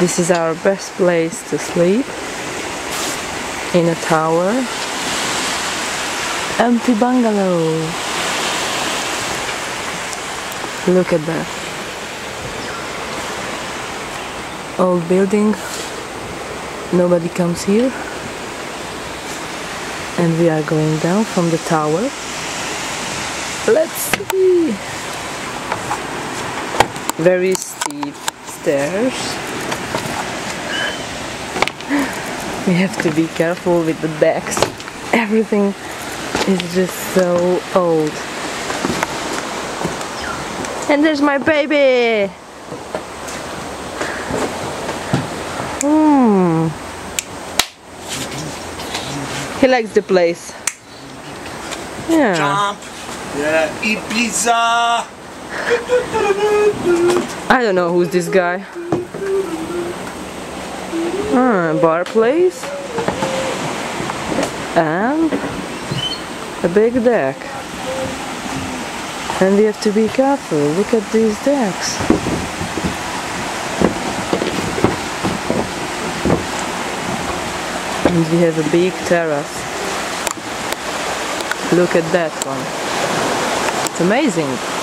This is our best place to sleep. In a tower. Empty bungalow. Look at that. Old building. Nobody comes here. And we are going down from the tower. Let's see. Very steep stairs. We have to be careful with the bags. Everything is just so old. And there's my baby! Hmm. He likes the place. Yeah. Jump. Yeah, eat pizza. I don't know who's this guy. Ah, bar place. And a big deck. And we have to be careful. Look at these decks. And we have a big terrace. Look at that one. It's amazing.